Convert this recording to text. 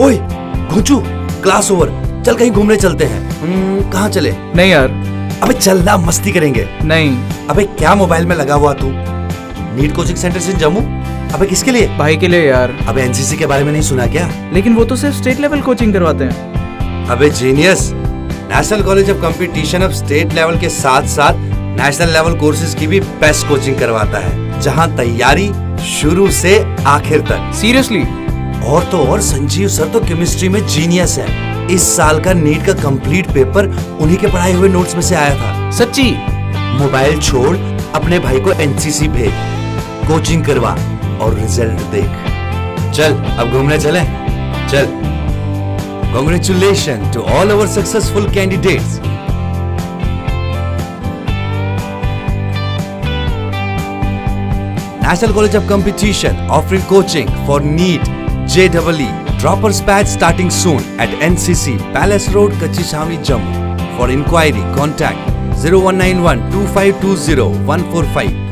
घुंचू class over चल कहीं घूमने चलते हैं। हम्म, कहाँ चले? नहीं यार। अबे चल ना मस्ती करेंगे। नहीं। अबे क्या मोबाइल में लगा हुआ तू? नीट कोचिंग सेंटर से जम्मू? अबे किसके लिए? भाई के लिए यार। अबे एनसीसी के बारे में नहीं सुना क्या? लेकिन वो तो सिर्फ़ स्टेट लेवल कोचिंग करवाते हैं। अबे genius national college of competition अब स्टेट लेवल के साथ साथ नेशनल लेवल कोर्सेज की भी बेस्ट कोचिंग करवाता है। जहाँ तैयारी शुरू से आखिर तक। सीरियसली और तो और संजीव सर तो केमिस्ट्री में जीनियस है। इस साल का नीट का कंप्लीट पेपर उन्हीं के पढ़ाए हुए नोट्स में से आया था। सच्ची? मोबाइल छोड़ अपने भाई को एनसीसी भेज। कोचिंग करवा और रिज़ल्ट देख। चल अब घूमने चले। चल। Congratulation to all our successful candidates National College of Competition offering coaching for NEET, JEE. Droppers batch starting soon at NCC Palace Road, Kachishami, Jammu. For inquiry, contact 0191 2520 145